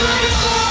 Let's go!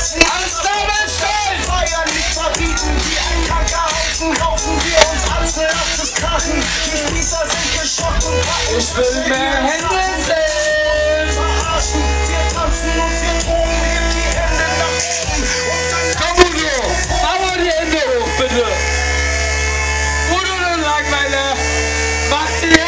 das nicht alles zusammenstellen. Feiern nicht verbieten, wie ein kranker kaufen wir uns anzelhaftes Krachen. Die Spießer sind geschockt und packen. Ich will mehr Hände sehen. Verarschen, wir tanzen und wir drohen, heb die Hände nach oben. Und dann Kommuno, mal die Hände hoch, bitte. Udo und Langweiler, macht sie